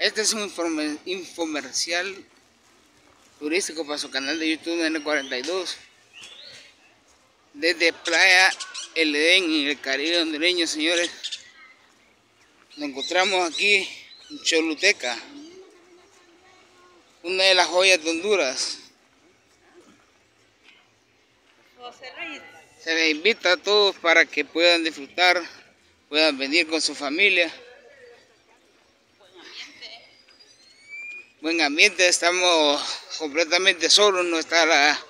Este es un informe, infomercial turístico para su canal de YouTube N42. Desde Playa El Edén en el Caribe hondureño, señores. Nos encontramos aquí en Choluteca, una de las joyas de Honduras. Se les invita a todos para que puedan disfrutar, puedan venir con su familia. Buen ambiente, estamos completamente solos, no está la,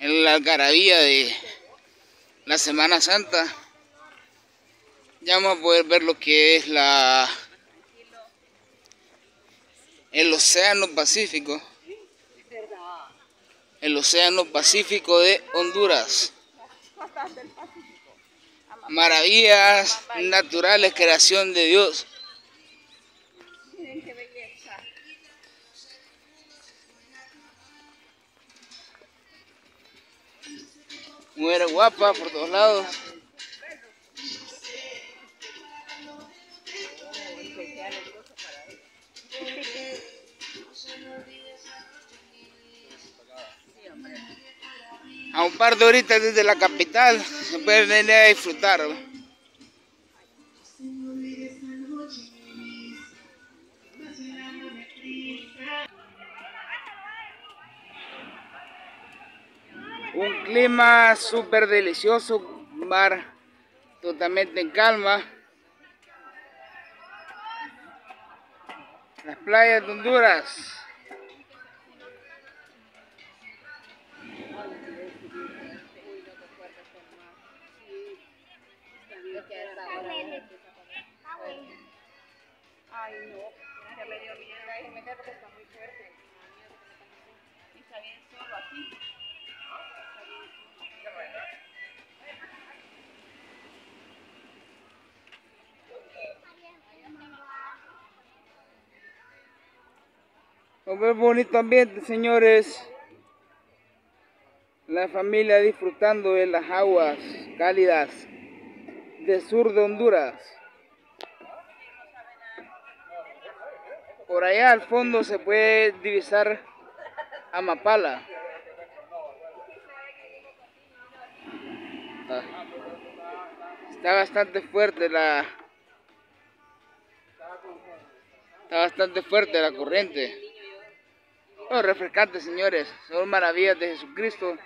en la algarabía de la Semana Santa. Ya vamos a poder ver lo que es la el Océano Pacífico. El Océano Pacífico de Honduras. Maravillas naturales, creación de Dios. Mujer guapa por todos lados. A un par de horitas desde la capital se puede venir a disfrutar. Un clima súper delicioso, mar totalmente en calma. Las playas de Honduras. Ay, no, ya me dio miedo. Que meter porque está muy fuerte. Y está bien solo aquí. Un muy bonito ambiente, señores. La familia disfrutando de las aguas cálidas del sur de Honduras. Por allá al fondo se puede divisar Amapala. Está bastante fuerte la está bastante fuerte la corriente. Oh, refrescante, señores. Son maravillas de Jesucristo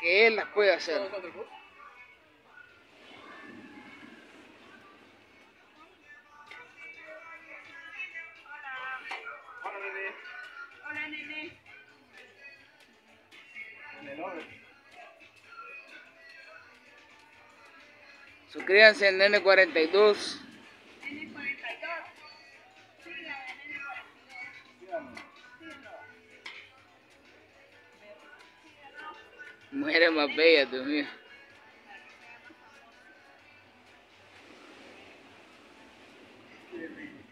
que Él las puede hacer. Suscríbanse en N42. N42. Mulher é uma beia dormir. Thank